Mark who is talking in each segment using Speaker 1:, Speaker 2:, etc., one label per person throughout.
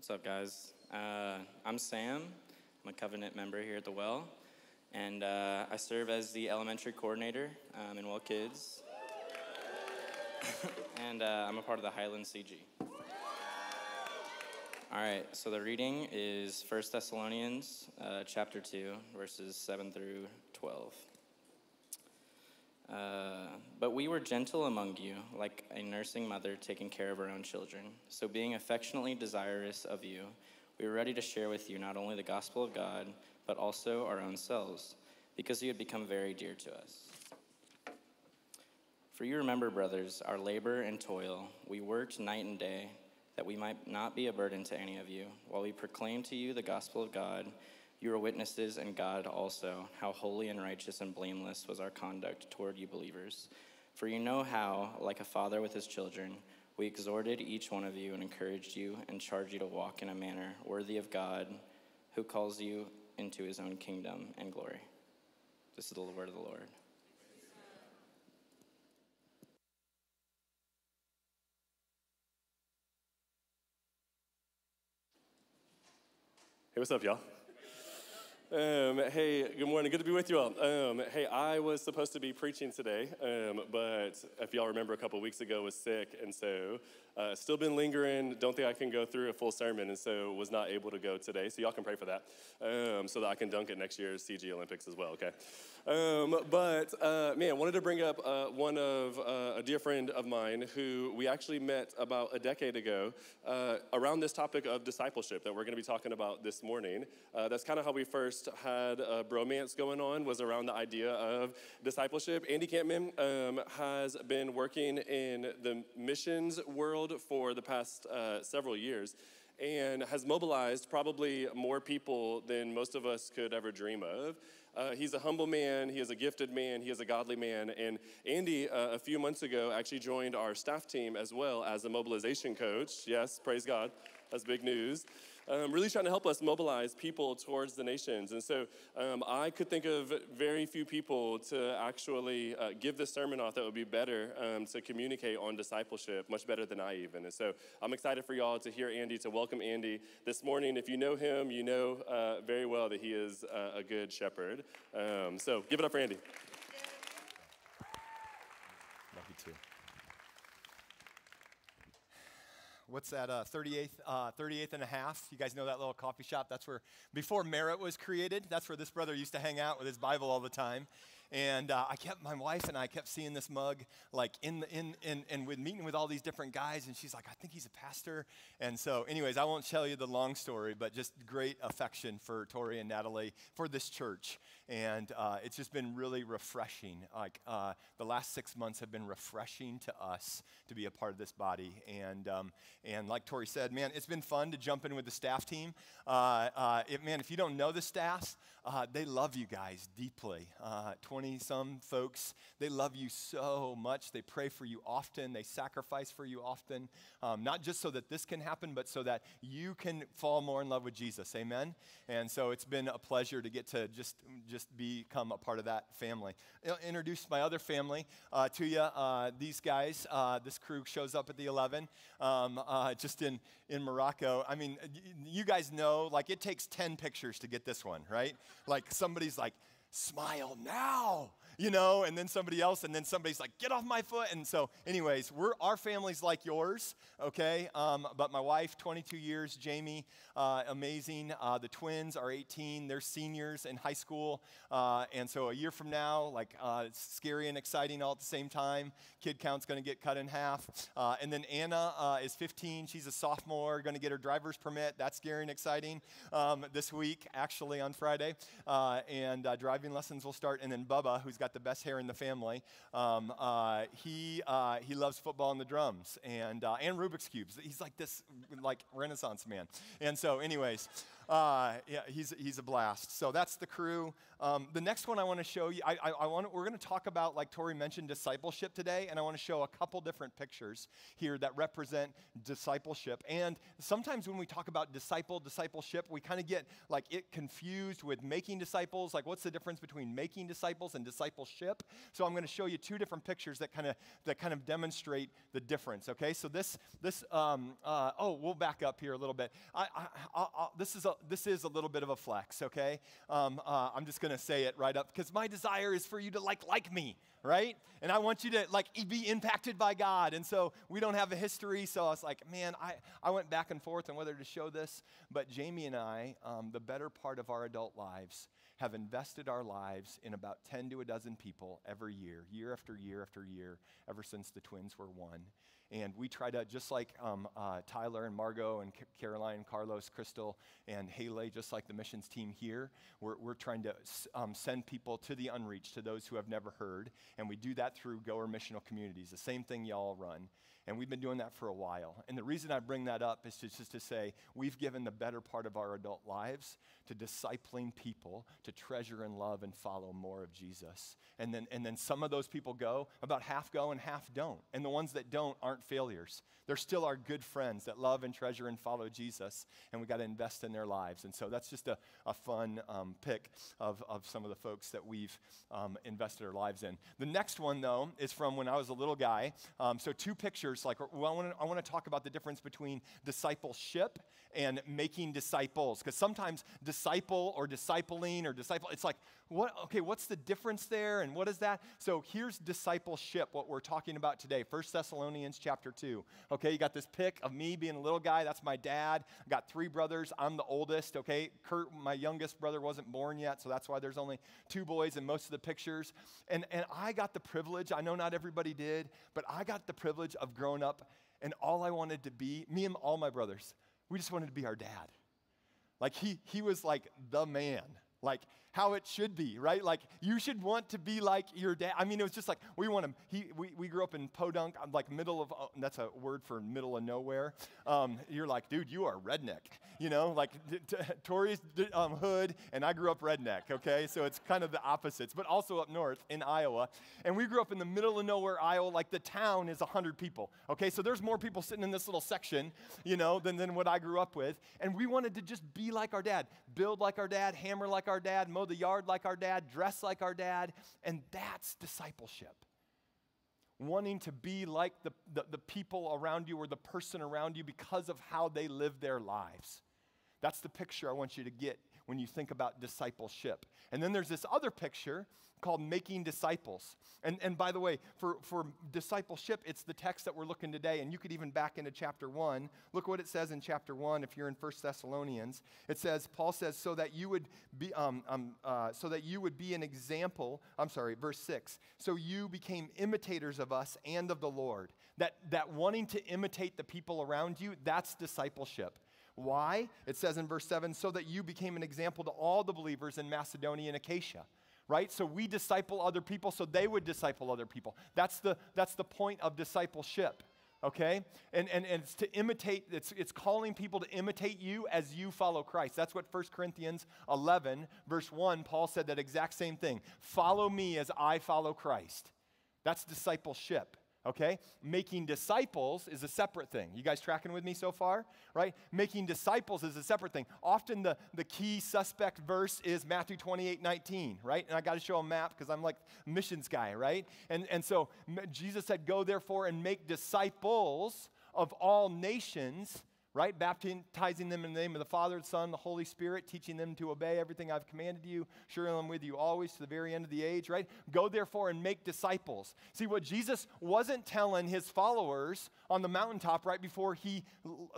Speaker 1: What's up, guys? Uh, I'm Sam. I'm a covenant member here at the Well, and uh, I serve as the elementary coordinator um, in Well Kids. and uh, I'm a part of the Highland CG. All right, so the reading is 1 Thessalonians uh, chapter 2, verses 7 through 12. Uh, but we were gentle among you, like a nursing mother taking care of her own children. So, being affectionately desirous of you, we were ready to share with you not only the gospel of God, but also our own selves, because you had become very dear to us. For you remember, brothers, our labor and toil. We worked night and day, that we might not be a burden to any of you, while we proclaimed to you the gospel of God you are witnesses, and God also, how holy and righteous and blameless was our conduct toward you believers. For you know how, like a father with his children, we exhorted each one of you and encouraged you and charged you to walk in a manner worthy of God, who calls you into his own kingdom and glory. This is the word of the Lord.
Speaker 2: Hey, what's up, y'all? Um, hey, good morning. Good to be with you all. Um, hey, I was supposed to be preaching today, um, but if y'all remember, a couple weeks ago was sick, and so uh, still been lingering. Don't think I can go through a full sermon, and so was not able to go today. So y'all can pray for that, um, so that I can dunk at next year's CG Olympics as well. Okay. Um, but uh, man, wanted to bring up uh, one of uh, a dear friend of mine who we actually met about a decade ago uh, around this topic of discipleship that we're going to be talking about this morning. Uh, that's kind of how we first had a bromance going on was around the idea of discipleship. Andy Kampman um, has been working in the missions world for the past uh, several years and has mobilized probably more people than most of us could ever dream of. Uh, he's a humble man, he is a gifted man, he is a godly man. And Andy, uh, a few months ago, actually joined our staff team as well as a mobilization coach. Yes, praise God. That's big news um, really trying to help us mobilize people towards the nations. And so um, I could think of very few people to actually uh, give this sermon off that would be better um, to communicate on discipleship, much better than I even. And so I'm excited for y'all to hear Andy, to welcome Andy this morning. If you know him, you know uh, very well that he is uh, a good shepherd. Um, so give it up for Andy.
Speaker 3: What's that, uh, 38th, uh, 38th and a half? You guys know that little coffee shop? That's where, before Merit was created, that's where this brother used to hang out with his Bible all the time. And uh, I kept, my wife and I kept seeing this mug like in, the, in, in, and with meeting with all these different guys. And she's like, I think he's a pastor. And so, anyways, I won't tell you the long story, but just great affection for Tori and Natalie for this church. And uh, it's just been really refreshing. Like uh, the last six months have been refreshing to us to be a part of this body. And, um, and like Tori said, man, it's been fun to jump in with the staff team. Uh, uh, it, man, if you don't know the staff, uh, they love you guys deeply. 20 some folks, they love you so much. They pray for you often, they sacrifice for you often, um, not just so that this can happen, but so that you can fall more in love with Jesus. Amen? And so it's been a pleasure to get to just, just become a part of that family. I'll introduce my other family uh, to you. Uh, these guys, uh, this crew shows up at the 11, um, uh, just in, in Morocco. I mean, you guys know, like, it takes 10 pictures to get this one, right? Like, somebody's like, smile now you know, and then somebody else, and then somebody's like, get off my foot. And so, anyways, we're, our family's like yours, okay? Um, but my wife, 22 years, Jamie, uh, amazing. Uh, the twins are 18, they're seniors in high school. Uh, and so, a year from now, like, uh, it's scary and exciting all at the same time. Kid count's gonna get cut in half. Uh, and then Anna uh, is 15, she's a sophomore, gonna get her driver's permit. That's scary and exciting um, this week, actually, on Friday. and driving lessons will start. And then Bubba, who's got got the best hair in the family. Um, uh, he, uh, he loves football and the drums and, uh, and Rubik's Cubes. He's like this like Renaissance man. And so, anyways, uh, yeah, he's, he's a blast. So that's the crew. Um, the next one I want to show you, I, I, I want we're going to talk about, like Tori mentioned, discipleship today, and I want to show a couple different pictures here that represent discipleship. And sometimes when we talk about disciple, discipleship, we kind of get like it confused with making disciples. Like, what's the difference between making disciples and discipleship? So I'm going to show you two different pictures that kind of that kind of demonstrate the difference. Okay, so this this um, uh, oh, we'll back up here a little bit. I, I, I, this is a this is a little bit of a flex. Okay, um, uh, I'm just to say it right up because my desire is for you to like like me, right? And I want you to like be impacted by God. And so we don't have a history. So I was like, man, I, I went back and forth on whether to show this. But Jamie and I, um, the better part of our adult lives, have invested our lives in about 10 to a dozen people every year, year after year after year, ever since the twins were one. And we try to, just like um, uh, Tyler and Margot and C- Caroline, Carlos, Crystal, and Haley, just like the missions team here, we're, we're trying to um, send people to the unreached, to those who have never heard. And we do that through Goer Missional Communities, the same thing y'all run. And we've been doing that for a while. And the reason I bring that up is to, just to say we've given the better part of our adult lives to discipling people to treasure and love and follow more of Jesus. And then, and then some of those people go, about half go and half don't. And the ones that don't aren't failures. They're still our good friends that love and treasure and follow Jesus. And we got to invest in their lives. And so that's just a, a fun um, pick of, of some of the folks that we've um, invested our lives in. The next one, though, is from when I was a little guy. Um, so two pictures. Like, well, I want to talk about the difference between discipleship and making disciples. Because sometimes disciple or discipling or disciple, it's like, what, okay, what's the difference there and what is that? So here's discipleship, what we're talking about today. 1 Thessalonians chapter 2. Okay, you got this pic of me being a little guy. That's my dad. I got three brothers. I'm the oldest. Okay, Kurt, my youngest brother, wasn't born yet, so that's why there's only two boys in most of the pictures. And, and I got the privilege, I know not everybody did, but I got the privilege of growing up and all I wanted to be, me and all my brothers, we just wanted to be our dad. Like he, he was like the man, like how it should be, right? Like you should want to be like your dad. I mean, it was just like we want him. He, we, we grew up in Podunk, like middle of, oh, that's a word for middle of nowhere. Um, you're like, dude, you are redneck, you know, like Tori's um, hood, and I grew up redneck, okay? So it's kind of the opposites, but also up north in Iowa. And we grew up in the middle of nowhere, Iowa, like the town is 100 people, okay? So there's more people sitting in this little section, you know, than, than what I grew up with. And we wanted to just be like our dad, build like our dad, hammer like our dad, mow the yard like our dad, dress like our dad, and that's discipleship. Wanting to be like the, the, the, people around you or the person around you because of how they live their lives. That's the picture I want you to get when you think about discipleship. And then there's this other picture called Making Disciples. And, and by the way, for, for discipleship, it's the text that we're looking today. And you could even back into chapter 1. Look what it says in chapter 1 if you're in 1 Thessalonians. It says, Paul says, so that you would be, um, um, uh, so that you would be an example. I'm sorry, verse 6. So you became imitators of us and of the Lord. That, that wanting to imitate the people around you, that's discipleship. Why? It says in verse 7 so that you became an example to all the believers in Macedonia and Achaia. right? So we disciple other people so they would disciple other people. That's the, that's the point of discipleship, okay? And, and, and it's to imitate, it's, it's calling people to imitate you as you follow Christ. That's what 1 Corinthians 11, verse 1, Paul said that exact same thing. Follow me as I follow Christ. That's discipleship okay? Making disciples is a separate thing. You guys tracking with me so far? Right? Making disciples is a separate thing. Often the, the key suspect verse is Matthew 28 19, right? And I got to show a map because I'm like missions guy, right? And, and so Jesus said, Go therefore and make disciples of all nations right? Baptizing them in the name of the Father, the Son, the Holy Spirit, teaching them to obey everything I've commanded you. Surely I'm with you always to the very end of the age, right? Go therefore and make disciples. See, what Jesus wasn't telling his followers on the mountaintop right before he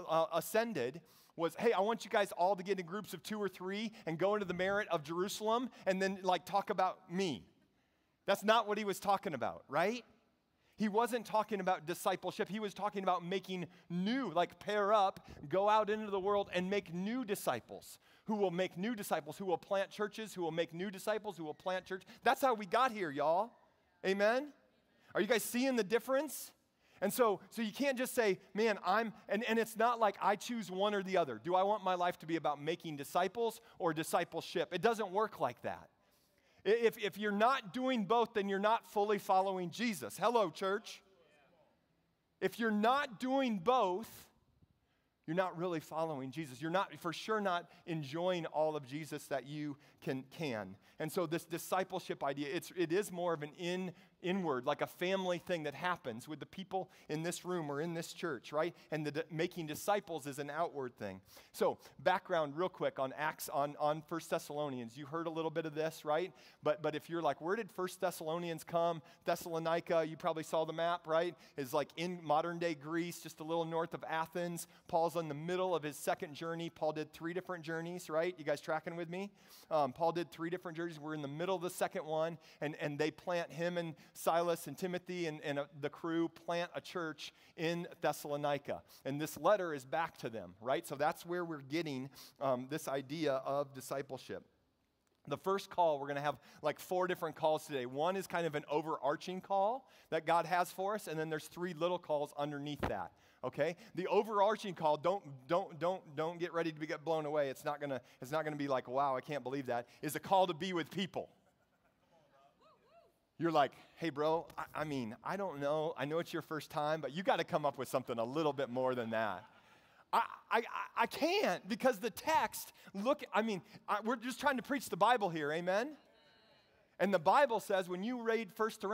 Speaker 3: uh, ascended was, hey, I want you guys all to get in groups of two or three and go into the merit of Jerusalem and then like talk about me. That's not what he was talking about, right? He wasn't talking about discipleship. He was talking about making new, like pair up, go out into the world and make new disciples who will make new disciples, who will plant churches, who will make new disciples, who will plant church. That's how we got here, y'all. Amen? Are you guys seeing the difference? And so, so you can't just say, man, I'm, and, and it's not like I choose one or the other. Do I want my life to be about making disciples or discipleship? It doesn't work like that. If, if you're not doing both, then you're not fully following Jesus. Hello, church. If you're not doing both, you're not really following Jesus. You're not, for sure, not enjoying all of Jesus that you can. can. And so, this discipleship idea, it's, it is more of an in inward, like a family thing that happens with the people in this room or in this church, right? And the making disciples is an outward thing. So, background real quick on Acts on on First Thessalonians. You heard a little bit of this, right? But but if you're like, where did First Thessalonians come? Thessalonica, you probably saw the map, right? Is like in modern day Greece, just a little north of Athens. Paul's in the middle of his second journey. Paul did three different journeys, right? You guys tracking with me? Um, Paul did three different journeys. We're in the middle of the second one, and and they plant him and Silas and Timothy and, and uh, the crew plant a church in Thessalonica. And this letter is back to them, right? So that's where we're getting um, this idea of discipleship. The first call, we're going to have like four different calls today. One is kind of an overarching call that God has for us, and then there's three little calls underneath that. Okay? The overarching call, don't don't don't don't get ready to get blown away. It's not gonna it's not gonna be like, wow, I can't believe that. Is a call to be with people. You're like, hey, bro, I, I mean, I don't know. I know it's your first time, but you got to come up with something a little bit more than that. I, I, I can't because the text, look, I mean, I, we're just trying to preach the Bible here, amen? And the Bible says when you read First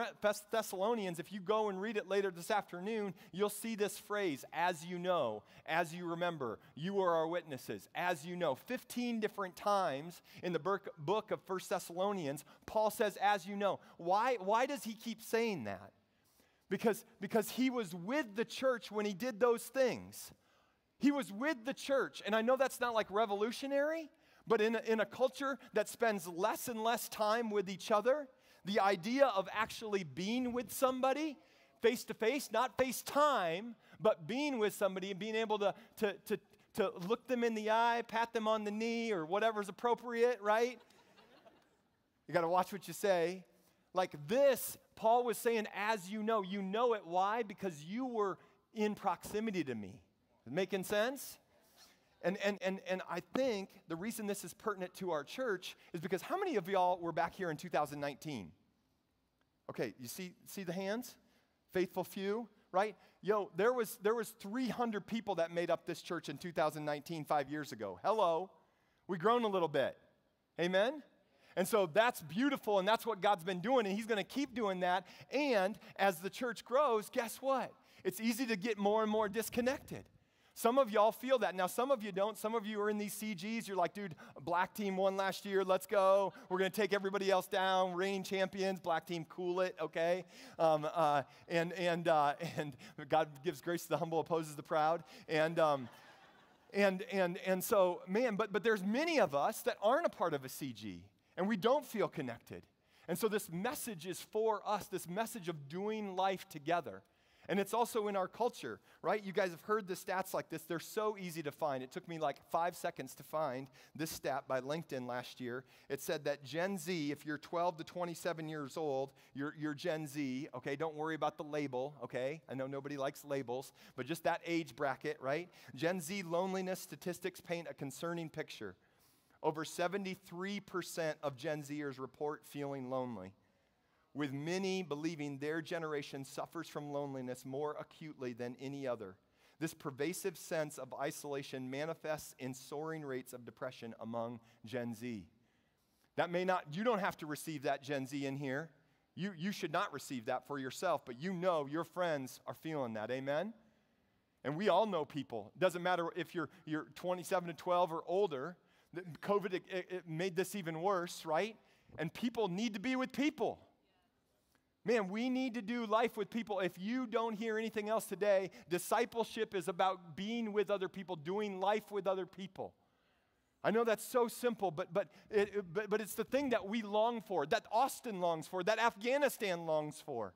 Speaker 3: Thessalonians, if you go and read it later this afternoon, you'll see this phrase, as you know, as you remember, you are our witnesses, as you know. 15 different times in the book of First Thessalonians, Paul says, as you know. Why, why does he keep saying that? Because, because he was with the church when he did those things. He was with the church. And I know that's not like revolutionary, but in a, in a culture that spends less and less time with each other, the idea of actually being with somebody face to face, not FaceTime, but being with somebody and being able to, to, to, to look them in the eye, pat them on the knee, or whatever's appropriate, right? You got to watch what you say. Like this, Paul was saying, as you know, you know it. Why? Because you were in proximity to me. Making sense? And, and, and, and I think the reason this is pertinent to our church is because how many of y'all were back here in 2019? Okay, you see, see the hands? Faithful few, right? Yo, there was, there was 300 people that made up this church in 2019, five years ago. Hello. We've grown a little bit. Amen? And so that's beautiful, and that's what God's been doing, and He's going to keep doing that. And as the church grows, guess what? It's easy to get more and more disconnected. Some of y'all feel that. Now, some of you don't. Some of you are in these CGs. You're like, dude, black team won last year. Let's go. We're going to take everybody else down. Reign champions. Black team, cool it, okay? Um, uh, and, and, uh, and God gives grace to the humble, opposes the proud. And, um, and, and, and so, man, but, but there's many of us that aren't a part of a CG, and we don't feel connected. And so, this message is for us, this message of doing life together. And it's also in our culture, right? You guys have heard the stats like this. They're so easy to find. It took me like five seconds to find this stat by LinkedIn last year. It said that Gen Z, if you're 12 to 27 years old, you're, you're Gen Z, okay? Don't worry about the label, okay? I know nobody likes labels, but just that age bracket, right? Gen Z loneliness statistics paint a concerning picture. Over 73% of Gen Zers report feeling lonely with many believing their generation suffers from loneliness more acutely than any other. This pervasive sense of isolation manifests in soaring rates of depression among Gen Z. That may not, you don't have to receive that Gen Z in here. You, you should not receive that for yourself, but you know your friends are feeling that. Amen? And we all know people. It doesn't matter if you're, you're 27 to 12 or older. COVID it, it made this even worse, right? And people need to be with people. Man, we need to do life with people. If you don't hear anything else today, discipleship is about being with other people, doing life with other people. I know that's so simple, but, but, it, but, but it's the thing that we long for, that Austin longs for, that Afghanistan longs for.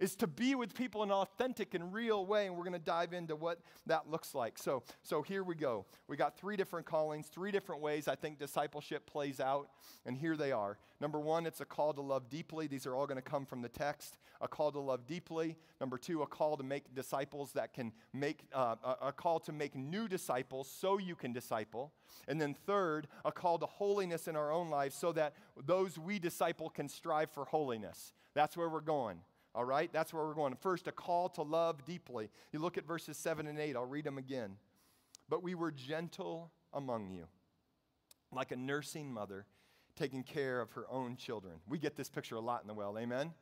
Speaker 3: Is to be with people in an authentic and real way and we're going to dive into what that looks like. So so here we go. We got three different callings three different ways i think discipleship plays out and here they are. Number one it's a call to love deeply. These are all going to come from the text. A call to love deeply. Number two a call to make disciples that can make uh, a, a call to make new disciples so you can disciple. And then third a call to holiness in our own lives so that those we disciple can strive for holiness. That's where we're going all right? That's where we're going. First, a call to love deeply. You look at verses 7 and 8. I'll read them again. But we were gentle among you, like a nursing mother taking care of her own children. We get this picture a lot in the well, amen?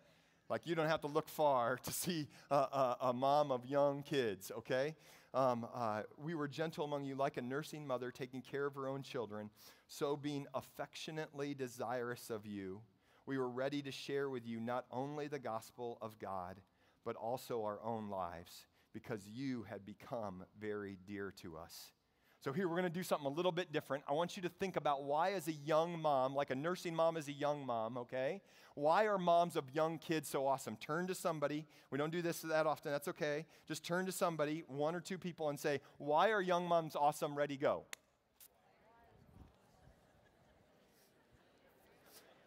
Speaker 3: Like you don't have to look far to see a, a, a mom of young kids, okay? Um, uh, we were gentle among you like a nursing mother taking care of her own children, so being affectionately desirous of you we were ready to share with you not only the gospel of God, but also our own lives because you had become very dear to us. So, here we're going to do something a little bit different. I want you to think about why, as a young mom, like a nursing mom is a young mom, okay? Why are moms of young kids so awesome? Turn to somebody. We don't do this that often. That's okay. Just turn to somebody, one or two people, and say, Why are young moms awesome? Ready, go.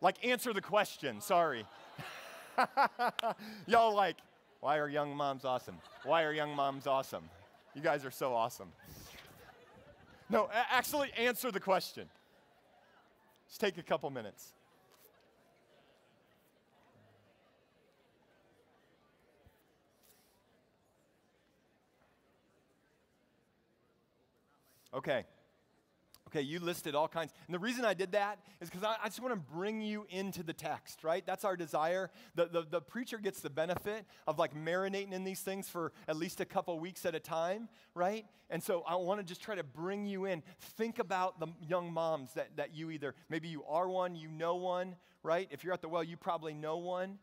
Speaker 3: Like, answer the question, sorry. Y'all like, why are young moms awesome? Why are young moms awesome? You guys are so awesome. No, actually answer the question. Just take a couple minutes. Okay. Okay, you listed all kinds. And the reason I did that is because I, I, just want to bring you into the text, right? That's our desire. The, the, the, preacher gets the benefit of like marinating in these things for at least a couple weeks at a time, right? And so I want to just try to bring you in. Think about the young moms that, that you either, maybe you are one, you know one, right? If you're at the well, you probably know one.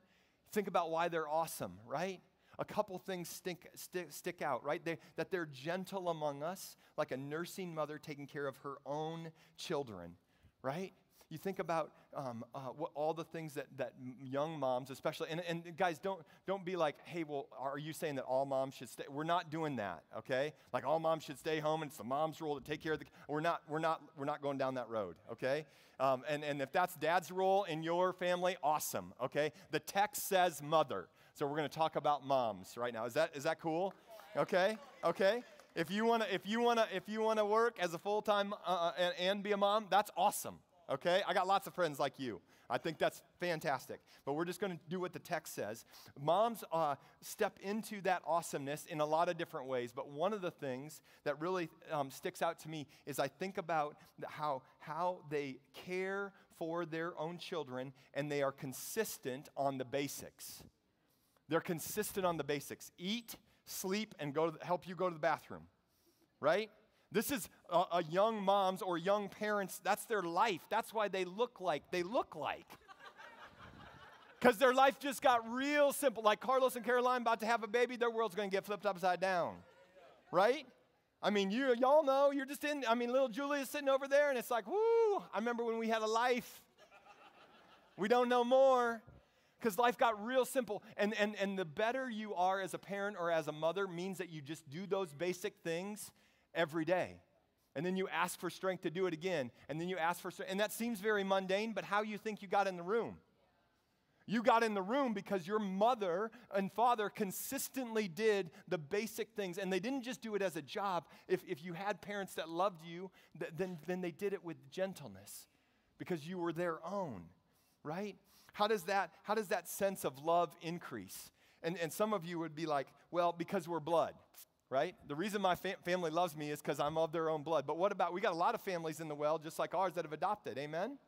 Speaker 3: Think about why they're awesome, right? A couple things stink, stick, stick out, right? They, that they're gentle among us, like a nursing mother taking care of her own children, right? You think about um, uh, what, all the things that, that young moms, especially, and, and guys, don't, don't be like, hey, well, are you saying that all moms should stay? We're not doing that, okay? Like all moms should stay home and it's the mom's role to take care of the, we're not, we're not, we're not going down that road, okay? Um, and, and if that's dad's role in your family, awesome, okay? The text says mother. So we're going to talk about moms right now. Is that, is that cool? Okay, okay. If you want to, if you want to, if you want to work as a full time uh, uh, and, and be a mom, that's awesome. Okay, I got lots of friends like you. I think that's fantastic. But we're just going to do what the text says. Moms uh, step into that awesomeness in a lot of different ways. But one of the things that really um, sticks out to me is I think about how, how they care for their own children and they are consistent on the basics. They're consistent on the basics eat, sleep, and go to, help you go to the bathroom, right? This is a, a young mom's or young parents, that's their life. That's why they look like they look like. Because their life just got real simple. Like Carlos and Caroline about to have a baby, their world's going to get flipped upside down, right? I mean, you, y'all know, you're just in, I mean, little Julia's sitting over there, and it's like, whoo, I remember when we had a life. We don't know more because life got real simple. And, and, and the better you are as a parent or as a mother means that you just do those basic things every day. And then you ask for strength to do it again. And then you ask for strength. And that seems very mundane, but how you think you got in the room? You got in the room because your mother and father consistently did the basic things. And they didn't just do it as a job. If, if you had parents that loved you, th- then, then they did it with gentleness because you were their own, right? How does that, how does that sense of love increase? And, and some of you would be like, well, because we're blood, right? The reason my fam- family loves me is because I'm of their own blood. But what about, we got a lot of families in the well just like ours that have adopted, amen?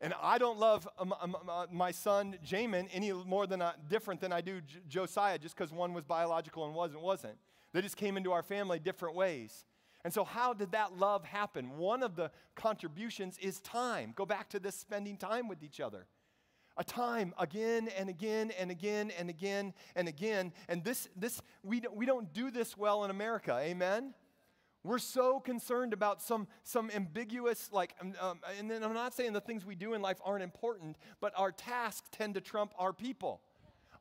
Speaker 3: And I don't love um, um, uh, my son Jamin any more than uh, different than I do J- Josiah, just because one was biological and wasn't wasn't. They just came into our family different ways. And so, how did that love happen? One of the contributions is time. Go back to this spending time with each other a time again and again and again and again and again. And this, this we, don't, we don't do this well in America, amen? We're so concerned about some, some ambiguous, like, um, um, and then I'm not saying the things we do in life aren't important, but our tasks tend to trump our people.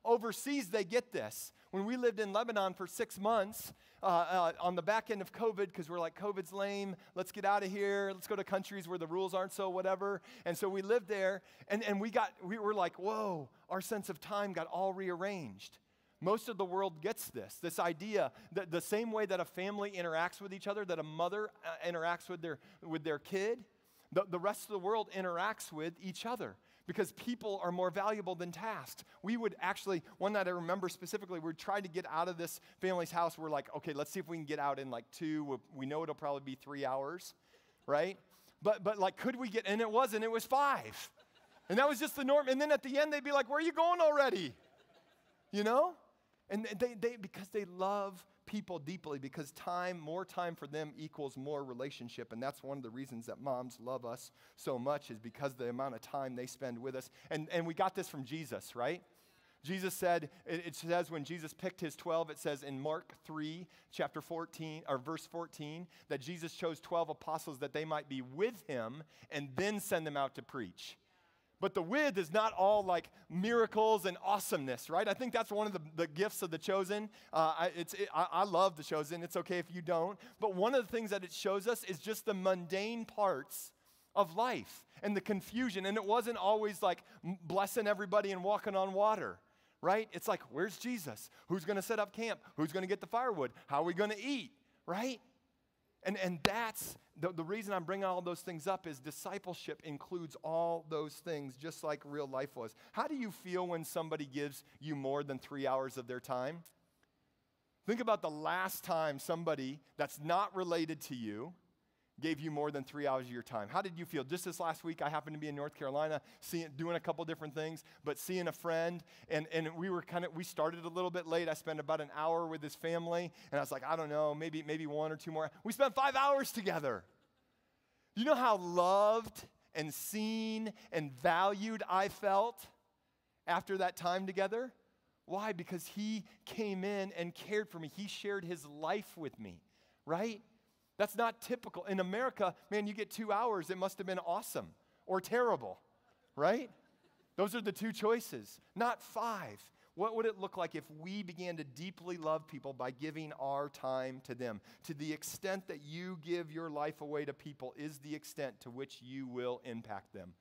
Speaker 3: Overseas, they get this. When we lived in Lebanon for six months uh, uh, on the back end of COVID, because we're like, COVID's lame, let's get out of here, let's go to countries where the rules aren't so whatever. And so we lived there, and, and we got, we were like, whoa, our sense of time got all rearranged. Most of the world gets this this idea that the same way that a family interacts with each other, that a mother uh, interacts with their, with their kid, the, the rest of the world interacts with each other because people are more valuable than tasks. We would actually, one night I remember specifically, we tried to get out of this family's house. We're like, okay, let's see if we can get out in like two. We know it'll probably be three hours, right? But, but like, could we get, and it wasn't, it was five. And that was just the norm. And then at the end, they'd be like, where are you going already? You know? And they, they, because they love people deeply, because time, more time for them equals more relationship. And that's one of the reasons that moms love us so much, is because the amount of time they spend with us. And, and we got this from Jesus, right? Jesus said, it says when Jesus picked his 12, it says in Mark 3, chapter 14, or verse 14, that Jesus chose 12 apostles that they might be with him and then send them out to preach. But the with is not all like miracles and awesomeness, right? I think that's one of the, the gifts of the chosen. Uh, I, it's, it, I, I love the chosen. It's okay if you don't. But one of the things that it shows us is just the mundane parts of life and the confusion. And it wasn't always like blessing everybody and walking on water, right? It's like, where's Jesus? Who's going to set up camp? Who's going to get the firewood? How are we going to eat, right? And, and that's the, the reason I'm bringing all those things up is discipleship includes all those things, just like real life was. How do you feel when somebody gives you more than three hours of their time? Think about the last time somebody that's not related to you gave you more than three hours of your time. How did you feel? Just this last week, I happened to be in North Carolina, seeing, doing a couple different things, but seeing a friend, and, and we were kind of, we started a little bit late. I spent about an hour with his family, and I was like, I don't know, maybe, maybe one or two more. We spent five hours together. You know how loved and seen and valued I felt after that time together? Why? Because he came in and cared for me. He shared his life with me, right? That's not typical. In America, man, you get two hours, it must have been awesome or terrible, right? Those are the two choices, not five. What would it look like if we began to deeply love people by giving our time to them? To the extent that you give your life away to people, is the extent to which you will impact them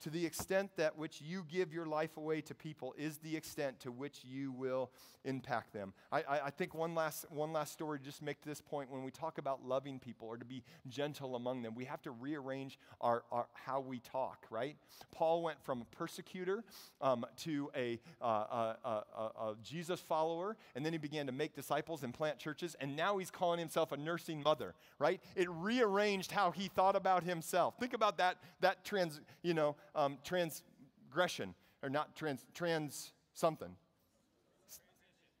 Speaker 3: to the extent that which you give your life away to people is the extent to which you will impact them. I, I, I, think one last, one last story to just make this point. When we talk about loving people or to be gentle among them, we have to rearrange our, our how we talk, right? Paul went from a persecutor um, to a, uh, a, a, a Jesus follower, and then he began to make disciples and plant churches, and now he's calling himself a nursing mother, right? It rearranged how he thought about himself. Think about that, that trans, you know, um, transgression, or not trans, trans something.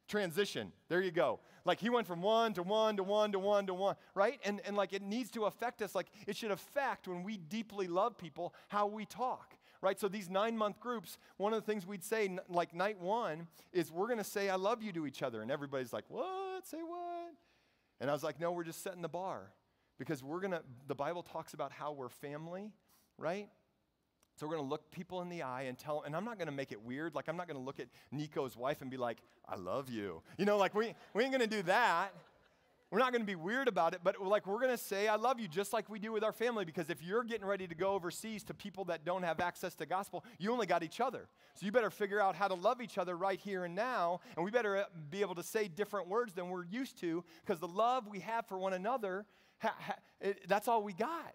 Speaker 3: Transition. There you go. Like he went from one to one to one to one to one, right? And, and like it needs to affect us. Like it should affect when we deeply love people how we talk, right? So these nine month groups, one of the things we'd say, like night one, is we're going to say, I love you to each other. And everybody's like, what? Say what? And I was like, no, we're just setting the bar because we're going to, the Bible talks about how we're family, right? So we're going to look people in the eye and tell, and I'm not going to make it weird. Like, I'm not going to look at Nico's wife and be like, I love you. You know, like, we, we ain't going to do that. We're not going to be weird about it, but like, we're going to say, I love you, just like we do with our family. Because if you're getting ready to go overseas to people that don't have access to gospel, you only got each other. So you better figure out how to love each other right here and now. And we better uh, be able to say different words than we're used to, because the love we have for one another, ha, ha, it, that's all we got.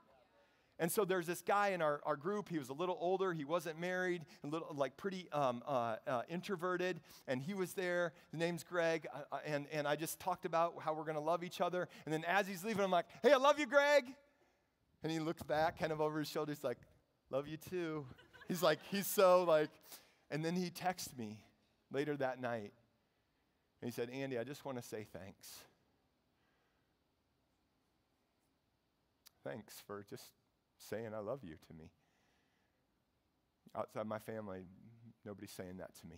Speaker 3: And so there's this guy in our, our group. He was a little older. He wasn't married, a little like pretty um, uh, uh, introverted. And he was there. The name's Greg. Uh and, and I just talked about how we're going to love each other. And then as he's leaving, I'm like, hey, I love you, Greg. And he looks back kind of over his shoulder. He's like, love you too. He's like, he's so like, and then he texted me later that night. And he said, Andy, I just want to say thanks. Thanks for just saying, I love you to me. Outside my family, nobody's saying that to me.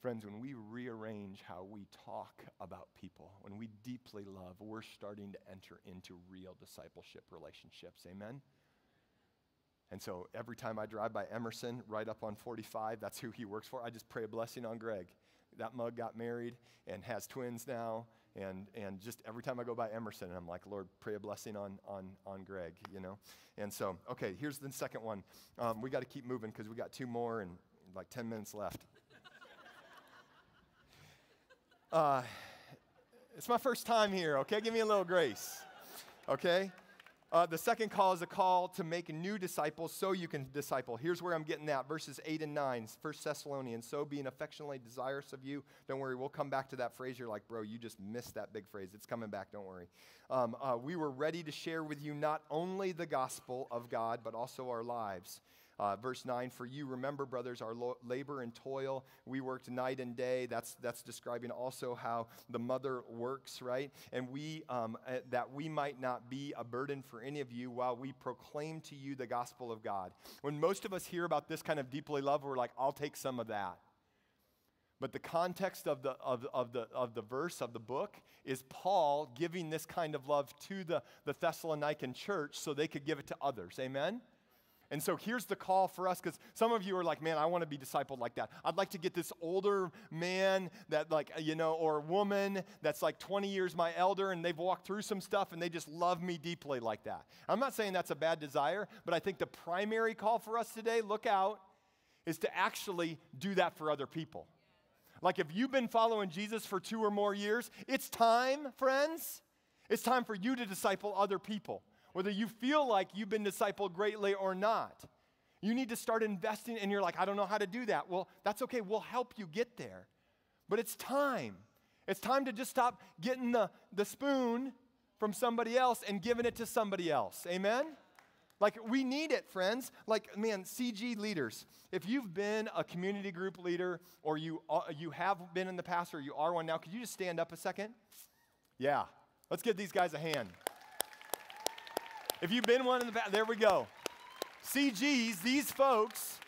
Speaker 3: Friends, when we rearrange how we talk about people, when we deeply love, we're starting to enter into real discipleship relationships. Amen? And so every time I drive by Emerson, right up on 45, that's who he works for, I just pray a blessing on Greg. That mug got married and has twins now. And, and just every time I go by Emerson, I'm like, Lord, pray a blessing on, on, on Greg, you know? And so, okay, here's the second one. Um, we got to keep moving because we got two more and like 10 minutes left. Uh, it's my first time here, okay? Give me a little grace, okay? Uh, the second call is a call to make new disciples so you can disciple. Here's where I'm getting at verses 8 and 9, 1 Thessalonians. So being affectionately desirous of you. Don't worry, we'll come back to that phrase. You're like, bro, you just missed that big phrase. It's coming back, don't worry. Um, uh, we were ready to share with you not only the gospel of God, but also our lives. Uh, verse 9, for you, remember, brothers, our lo- labor and toil. We worked night and day. That's, that's describing also how the mother works, right? And we, um, uh, that we might not be a burden for any of you while we proclaim to you the gospel of God. When most of us hear about this kind of deeply love, we're like, I'll take some of that. But the context of the, of, of, the, of the verse, of the book, is Paul giving this kind of love to the, the Thessalonican church so they could give it to others. Amen? And so here's the call for us because some of you are like, man, I want to be discipled like that. I'd like to get this older man that, like, you know, or woman that's like 20 years my elder and they've walked through some stuff and they just love me deeply like that. I'm not saying that's a bad desire, but I think the primary call for us today, look out, is to actually do that for other people. Like if you've been following Jesus for two or more years, it's time, friends. It's time for you to disciple other people whether you feel like you've been discipled greatly or not. You need to start investing, and you're like, I don't know how to do that. Well, that's okay. We'll help you get there. But it's time. It's time to just stop getting the, the spoon from somebody else and giving it to somebody else. Amen? Like, we need it, friends. Like, man, CG leaders, if you've been a community group leader or you, uh, you have been in the past or you are one now, could you just stand up a second? Yeah. Let's give these guys a hand. If you've been one in the past, there we go. CGs, these folks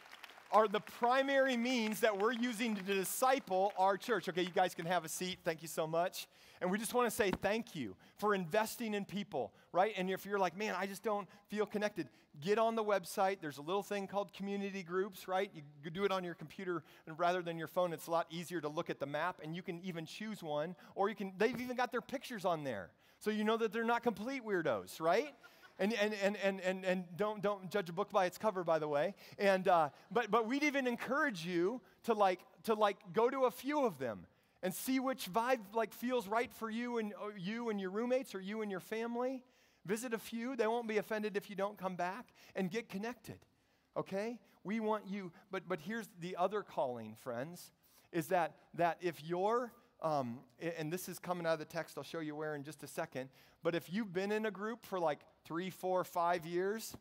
Speaker 3: are the primary means that we're using to disciple our church. Okay, you guys can have a seat. Thank you so much. And we just want to say thank you for investing in people, right? And if you're like, man, I just don't feel connected, get on the website. There's a little thing called community groups, right? You do it on your computer and rather than your phone. It's a lot easier to look at the map and you can even choose one or you can, they've even got their pictures on there. So you know that they're not complete weirdos, right? And, and, and, and, and, and don't, don't judge a book by its cover, by the way. And, uh, but, but we'd even encourage you to like, to like go to a few of them and see which vibe like feels right for you and uh, you and your roommates or you and your family. Visit a few. They won't be offended if you don't come back and get connected. Okay? We want you, but but here's the other calling, friends, is that that if you're um, and this is coming out of the text, I'll show you where in just a second. But if you've been in a group for like three, four, five years,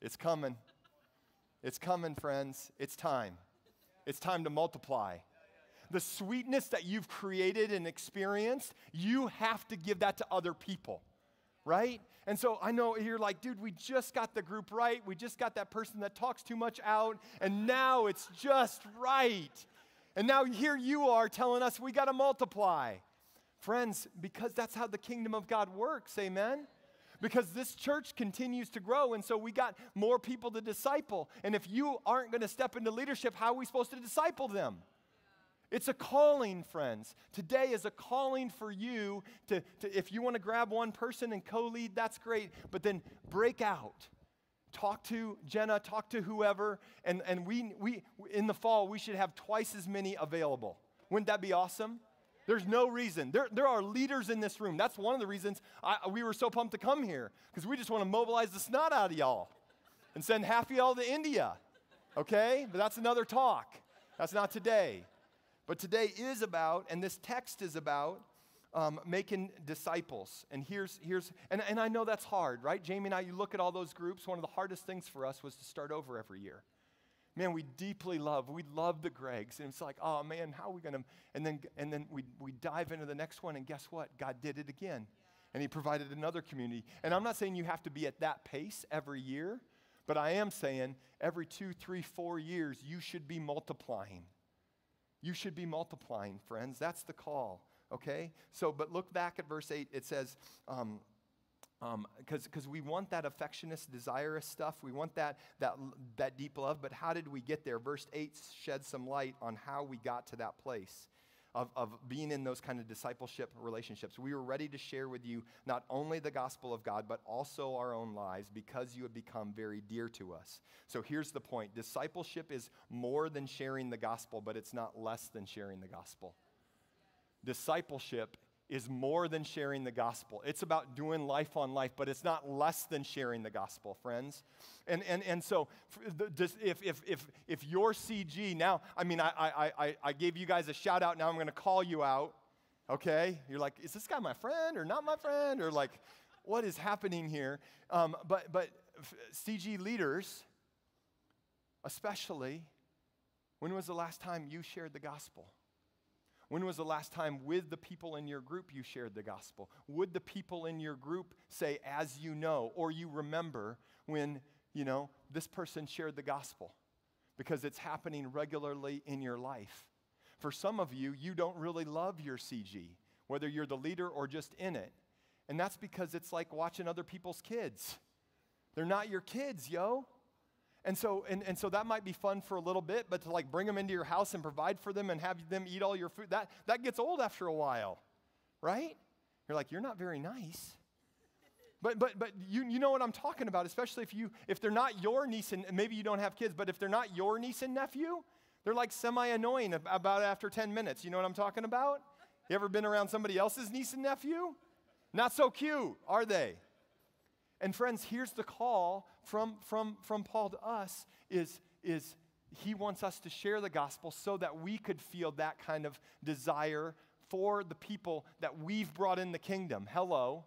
Speaker 3: it's coming. It's coming, friends. It's time. It's time to multiply. The sweetness that you've created and experienced, you have to give that to other people, right? And so I know you're like, dude, we just got the group right. We just got that person that talks too much out, and now it's just right. And now here you are telling us we got to multiply. Friends, because that's how the kingdom of God works, amen? Because this church continues to grow, and so we got more people to disciple. And if you aren't going to step into leadership, how are we supposed to disciple them? It's a calling, friends. Today is a calling for you to, to if you want to grab one person and co lead, that's great, but then break out talk to Jenna, talk to whoever, and, and we, we, in the fall, we should have twice as many available. Wouldn't that be awesome? There's no reason. There, there are leaders in this room. That's one of the reasons I, we were so pumped to come here, because we just want to mobilize the snot out of y'all and send half of y'all to India. Okay? But that's another talk. That's not today. But today is about, and this text is about, um, making disciples. And here's, here's and, and I know that's hard, right? Jamie and I, you look at all those groups, one of the hardest things for us was to start over every year. Man, we deeply love, we love the Gregs. And it's like, oh man, how are we going to, and then, and then we, we dive into the next one, and guess what? God did it again. And He provided another community. And I'm not saying you have to be at that pace every year, but I am saying every two, three, four years, you should be multiplying. You should be multiplying, friends. That's the call okay? So, but look back at verse 8. It says, um, because um, we want that affectionate, desirous stuff. We want that, that, that deep love. But how did we get there? Verse 8 sheds some light on how we got to that place of, of being in those kind of discipleship relationships. We were ready to share with you not only the gospel of God, but also our own lives because you have become very dear to us. So here's the point discipleship is more than sharing the gospel, but it's not less than sharing the gospel. Discipleship is more than sharing the gospel. It's about doing life on life, but it's not less than sharing the gospel, friends. And, and, and so if, if, if, if your CG, now, I mean, I, I, I, I gave you guys a shout out, now I'm going to call you out, okay? You're like, is this guy my friend or not my friend? Or like, what is happening here? Um, but, but CG leaders, especially, when was the last time you shared the gospel? When was the last time with the people in your group you shared the gospel? Would the people in your group say, as you know, or you remember when, you know, this person shared the gospel? Because it's happening regularly in your life. For some of you, you don't really love your CG, whether you're the leader or just in it. And that's because it's like watching other people's kids. They're not your kids, yo. And so, and, and so that might be fun for a little bit, but to like bring them into your house and provide for them and have them eat all your food, that, that gets old after a while, right? You're like, you're not very nice. But, but, but you, you know what I'm talking about, especially if, you, if they're not your niece and maybe you don't have kids, but if they're not your niece and nephew, they're like semi annoying about after 10 minutes. You know what I'm talking about? You ever been around somebody else's niece and nephew? Not so cute, are they? And friends, here's the call from, from, from Paul to us is, is he wants us to share the gospel so that we could feel that kind of desire for the people that we've brought in the kingdom. Hello.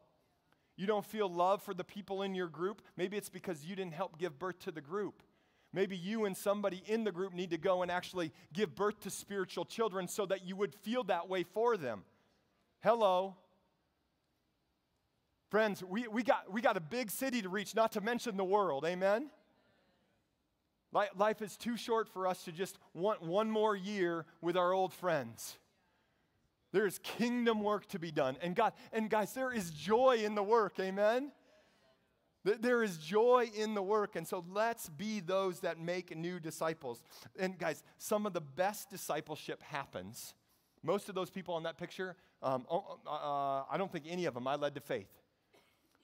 Speaker 3: You don't feel love for the people in your group? Maybe it's because you didn't help give birth to the group. Maybe you and somebody in the group need to go and actually give birth to spiritual children so that you would feel that way for them. Hello. Friends, we, we, got, we got a big city to reach, not to mention the world. Amen? Life is too short for us to just want one more year with our old friends. There is kingdom work to be done. And God, and guys, there is joy in the work. Amen? There is joy in the work. And so let's be those that make new disciples. And guys, some of the best discipleship happens. Most of those people on that picture, um, oh, uh, uh, I don't think any of them I led to faith.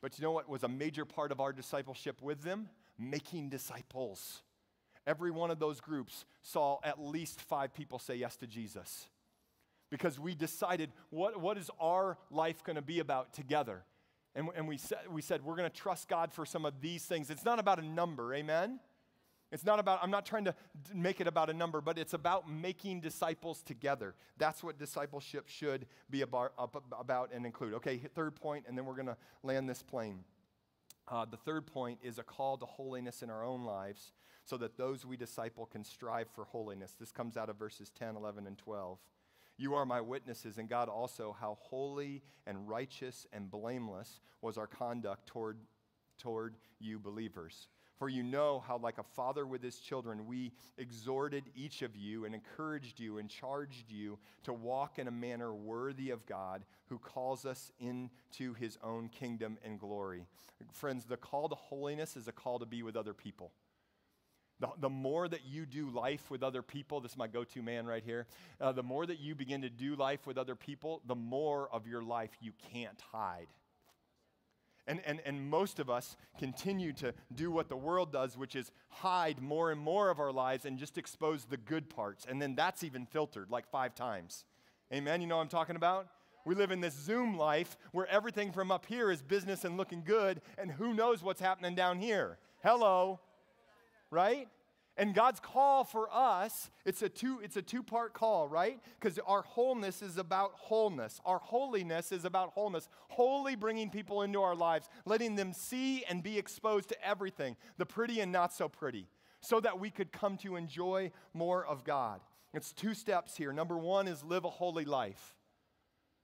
Speaker 3: But you know what was a major part of our discipleship with them? Making disciples. Every one of those groups saw at least five people say yes to Jesus because we decided what, what is our life going to be about together. And, and we, said, we said we're going to trust God for some of these things. It's not about a number, amen? It's not about, I'm not trying to make it about a number, but it's about making disciples together. That's what discipleship should be about, and include. Okay, third point, and then we're going to land this plane. Uh, the third point is a call to holiness in our own lives so that those we disciple can strive for holiness. This comes out of verses 10, 11, and 12. You are my witnesses, and God also, how holy and righteous and blameless was our conduct toward, toward you believers. For you know how, like a father with his children, we exhorted each of you and encouraged you and charged you to walk in a manner worthy of God who calls us into his own kingdom and glory. Friends, the call to holiness is a call to be with other people. The, the more that you do life with other people, this is my go to man right here, uh, the more that you begin to do life with other people, the more of your life you can't hide. And, and, and most of us continue to do what the world does, which is hide more and more of our lives and just expose the good parts. And then that's even filtered like five times. Amen? You know what I'm talking about? We live in this Zoom life where everything from up here is business and looking good, and who knows what's happening down here. Hello? Right? And God's call for us, it's a two, it's a two-part call, right? Because our wholeness is about wholeness. Our holiness is about wholeness. Wholly bringing people into our lives, letting them see and be exposed to everything, the pretty and not so pretty, so that we could come to enjoy more of God. It's two steps here. Number one is live a holy life.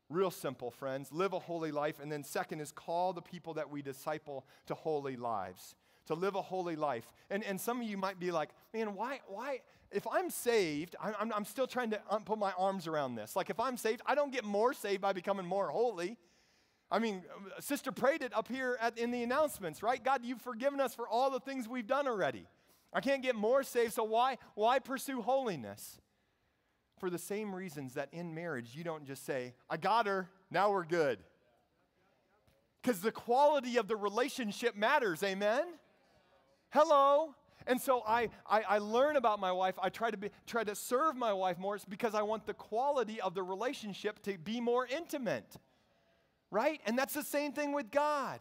Speaker 3: Real simple, friends. Live a holy life. And then second is call the people that we disciple to holy lives to live a holy life. And, and some of you might be like, man, why, why, if I'm saved, I'm, I'm still trying to um, put my arms around this. Like, if I'm saved, I don't get more saved by becoming more holy. I mean, Sister prayed it up here at, in the announcements, right? God, you've forgiven us for all the things we've done already. I can't get more saved, so why, why pursue holiness? For the same reasons that in marriage, you don't just say, I got her, now we're good. Because the quality of the relationship matters, amen? Hello? And so I, I, I, learn about my wife. I try to, be, try to serve my wife more It's because I want the quality of the relationship to be more intimate. Right? And that's the same thing with God.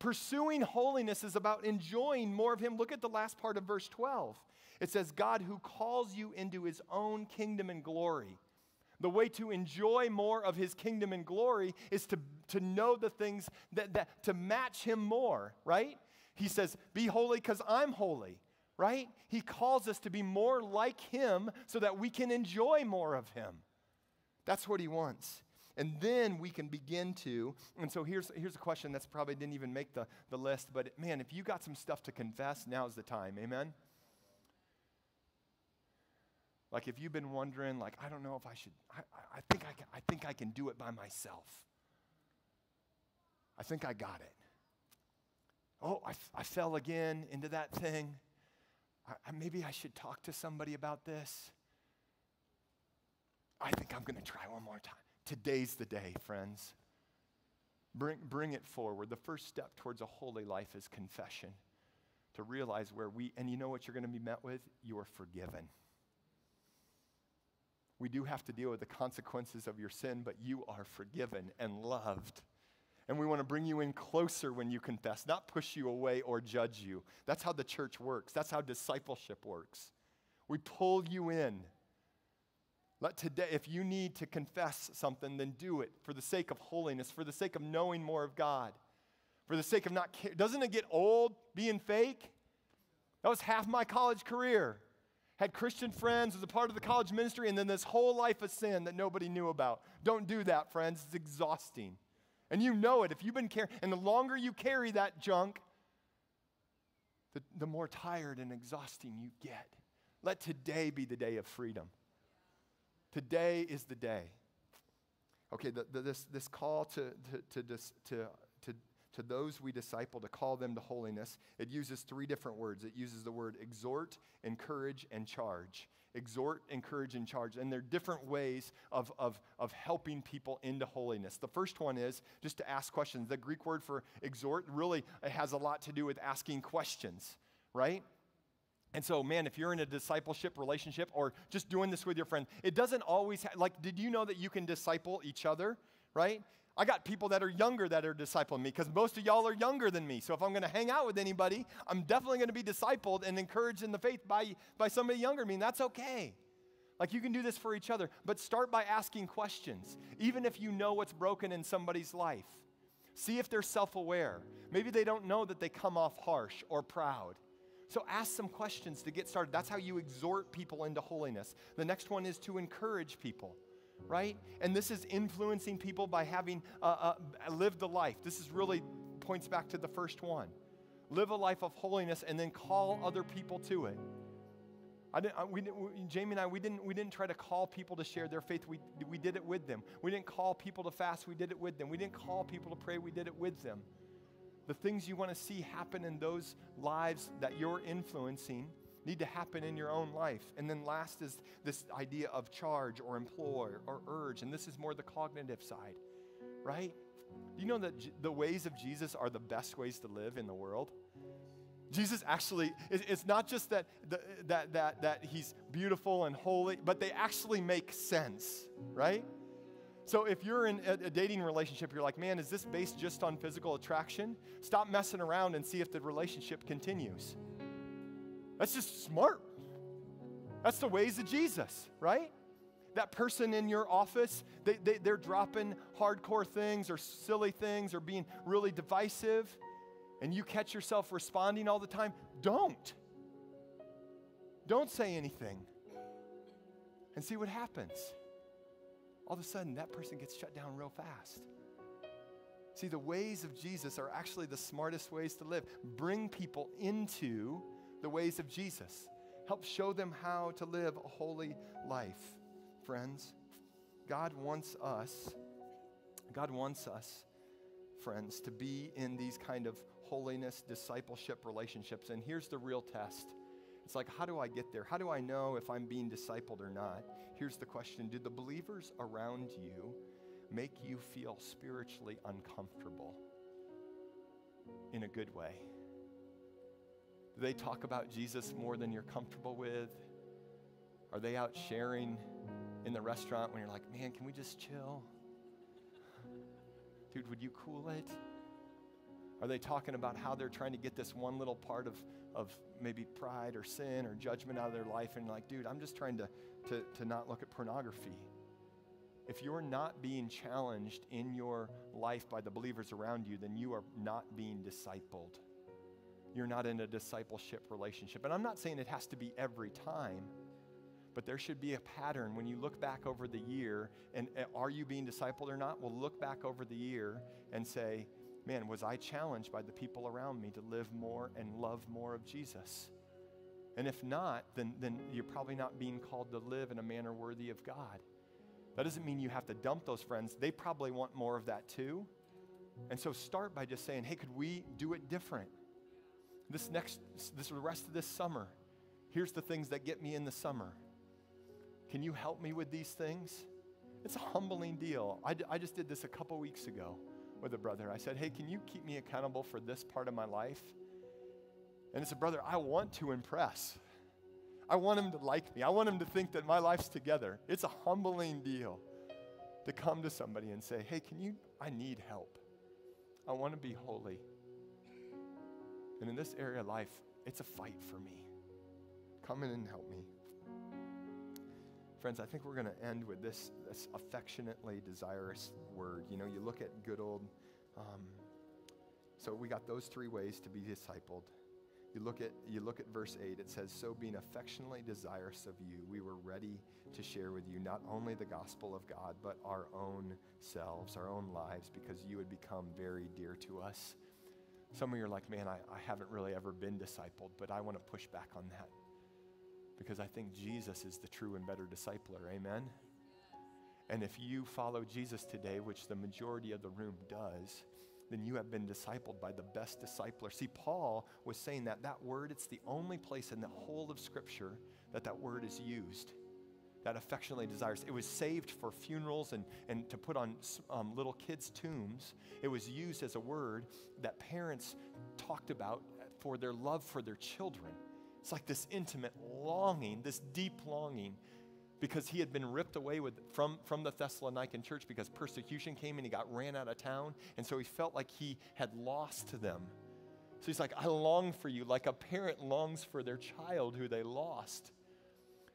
Speaker 3: Pursuing holiness is about enjoying more of Him. Look at the last part of verse 12. It says, God who calls you into His own kingdom and glory. The way to enjoy more of his kingdom and glory is to, to know the things that, that to match him more, right? He says, Be holy because I'm holy, right? He calls us to be more like him so that we can enjoy more of him. That's what he wants. And then we can begin to, and so here's, here's a question that's probably didn't even make the, the list, but man, if you got some stuff to confess, now's the time. Amen? Like if you've been wondering, like, I don't know if I should, I, I, think, I, can, I think I can do it by myself. I think I got it. Oh, I, I fell again into that thing. I, maybe I should talk to somebody about this. I think I'm going to try one more time. Today's the day, friends. Bring, bring it forward. The first step towards a holy life is confession. To realize where we, and you know what you're going to be met with? You are forgiven. We do have to deal with the consequences of your sin, but you are forgiven and loved. And we want to bring you in closer when you confess, not push you away or judge you. That's how the church works, that's how discipleship works. We pull you in. Let today, if you need to confess something, then do it for the sake of holiness, for the sake of knowing more of God, for the sake of not. Doesn't it get old being fake? That was half my college career had Christian friends, was a part of the college ministry, and then this whole life of sin that nobody knew about. Don't do that, friends. It's exhausting. And you know it. If you've been carrying, and the longer you carry that junk, the, the more tired and exhausting you get. Let today be the day of freedom. Today is the day. Okay, the, the, this, this call to, to, to, to to those we disciple to call them to holiness, it uses three different words. It uses the word exhort, encourage, and charge. Exhort, encourage, and charge. And there are different ways of, of, of helping people into holiness. The first one is just to ask questions. The Greek word for exhort really has a lot to do with asking questions, right? And so, man, if you're in a discipleship relationship or just doing this with your friend, it doesn't always, ha- like, did you know that you can disciple each other, right? I got people that are younger that are discipling me because most of y'all are younger than me. So if I'm going to hang out with anybody, I'm definitely going to be discipled and encouraged in the faith by, by somebody younger than me. And that's okay. Like you can do this for each other, but start by asking questions, even if you know what's broken in somebody's life. See if they're self aware. Maybe they don't know that they come off harsh or proud. So ask some questions to get started. That's how you exhort people into holiness. The next one is to encourage people right? And this is influencing people by having uh, uh, lived a life. This is really points back to the first one. Live a life of holiness and then call other people to it. I didn't, I, we didn't, we, Jamie and I, we didn't, we didn't try to call people to share their faith. We, we did it with them. We didn't call people to fast. We did it with them. We didn't call people to pray. We did it with them. The things you want to see happen in those lives that you're influencing need to happen in your own life. And then last is this idea of charge or employ or urge. And this is more the cognitive side, right? Do you know that the ways of Jesus are the best ways to live in the world? Jesus actually, it's not just that, that, that, that he's beautiful and holy, but they actually make sense, right? So if you're in a, a, dating relationship, you're like, man, is this based just on physical attraction? Stop messing around and see if the relationship continues. That's just smart. That's the ways of Jesus, right? That person in your office, they, they, they're dropping hardcore things or silly things or being really divisive, and you catch yourself responding all the time. Don't. Don't say anything and see what happens. All of a sudden, that person gets shut down real fast. See, the ways of Jesus are actually the smartest ways to live. Bring people into the ways of Jesus. Help show them how to live a holy life, friends. God wants us, God wants us friends, to be in these kind of holiness, discipleship relationships. And here's the real test it's like, how do I get there? How do I know if I'm being discipled or not? Here's the question Do the believers around you make you feel spiritually uncomfortable in a good way? Do they talk about Jesus more than you're comfortable with? Are they out sharing in the restaurant when you're like, man, can we just chill? Dude, would you cool it? Are they talking about how they're trying to get this one little part of, of maybe pride or sin or judgment out of their life and like, dude, I'm just trying to, to, to not look at pornography? If you're not being challenged in your life by the believers around you, then you are not being discipled. You're not in a discipleship relationship. And I'm not saying it has to be every time, but there should be a pattern when you look back over the year and uh, are you being discipled or not? We'll look back over the year and say, man, was I challenged by the people around me to live more and love more of Jesus? And if not, then, then you're probably not being called to live in a manner worthy of God. That doesn't mean you have to dump those friends. They probably want more of that too. And so start by just saying, hey, could we do it different? This next, this rest of this summer, here's the things that get me in the summer. Can you help me with these things? It's a humbling deal. I, I just did this a couple weeks ago with a brother. I said, Hey, can you keep me accountable for this part of my life? And it's a brother I want to impress. I want him to like me. I want him to think that my life's together. It's a humbling deal to come to somebody and say, Hey, can you? I need help. I want to be holy. And in this area of life, it's a fight for me. Come in and help me. Friends, I think we're going to end with this, this affectionately desirous word. You know, you look at good old, um, so we got those three ways to be discipled. You look at you look at verse 8 it says so being affectionately desirous of you we were ready to share with you not only the gospel of God but our own selves our own lives because you had become very dear to us. Some of you are like man I, I haven't really ever been discipled but I want to push back on that because I think Jesus is the true and better discipler. Amen? And if you follow Jesus today, which the majority of the room does, then you have been discipled by the best discipler. See, Paul was saying that that word, it's the only place in the whole of Scripture that that word is used. That affectionately desires. It was saved for funerals and, and to put on um, little kids' tombs. It was used as a word that parents talked about for their love for their children. It's like this intimate longing, this deep longing, because he had been ripped away with, from, from the Thessalonican church because persecution came and he got ran out of town. And so he felt like he had lost them. So he's like, I long for you, like a parent longs for their child who they lost.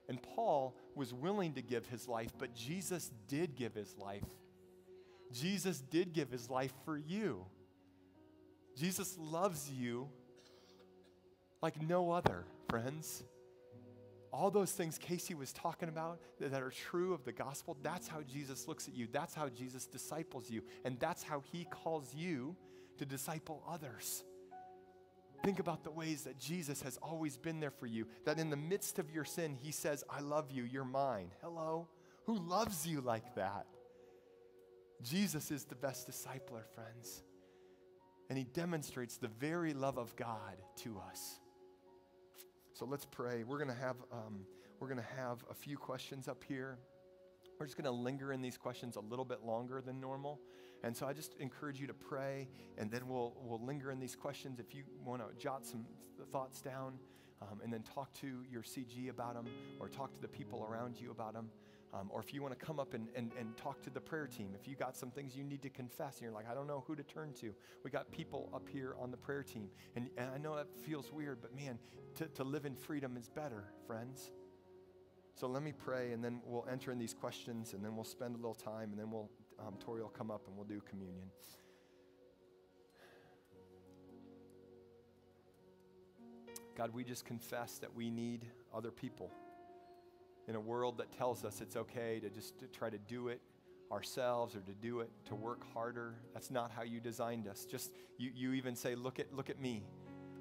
Speaker 3: And Paul was willing to give his life, but Jesus did give his life. Jesus did give his life for you. Jesus loves you like no other friends. All those things Casey was talking about that are true of the gospel, that's how Jesus looks at you. That's how Jesus disciples you. And that's how he calls you to disciple others. Think about the ways that Jesus has always been there for you. That in the midst of your sin, he says, I love you, you're mine. Hello? Who loves you like that? Jesus is the best discipler, friends. And he demonstrates the very love of God to us. So let's pray. We're going to have um, we're going to have a few questions up here. We're just going to linger in these questions a little bit longer than normal. And so I just encourage you to pray, and then we'll, we'll linger in these questions. If you want to jot some thoughts down, um, and then talk to your CG about them, or talk to the people around you about them. Um, or if you want to come up and, and, and talk to the prayer team, if you got some things you need to confess and you're like, I don't know who to turn to, we got people up here on the prayer team. And, and I know that feels weird, but man, to, to live in freedom is better, friends. So let me pray, and then we'll enter in these questions, and then we'll spend a little time, and then we'll, um, Tori will come up and we'll do communion. God, we just confess that we need other people in a world that tells us it's okay to just to try to do it ourselves or to do it to work harder. That's not how you designed us. Just you, you even say look at look at me.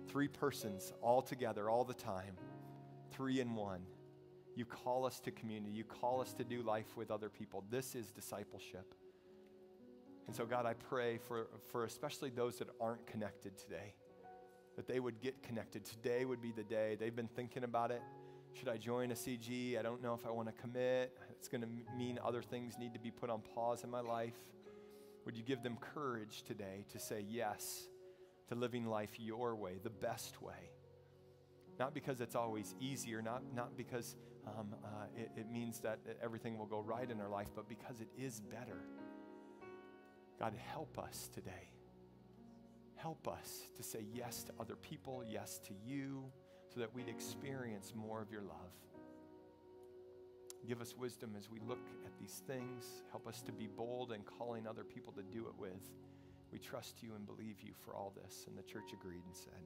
Speaker 3: Three persons all together all the time. Three in one. You call us to community. You call us to do life with other people. This is discipleship And so, God, I pray for, for especially those that aren't connected today, that they would get connected. Today would be the day. They've been thinking about it. Should I join a CG? I don't know if I want to commit. It's going to mean other things need to be put on pause in my life. Would you give them courage today to say yes to living life your way, the best way? Not because it's always easier, not, not because um, uh, it, it means that everything will go right in our life, but because it is better. God, help us today. Help us to say yes to other people, yes to you, so that we'd experience more of your love. Give us wisdom as we look at these things. Help us to be bold in calling other people to do it with. We trust you and believe you for all this. And the church agreed and said,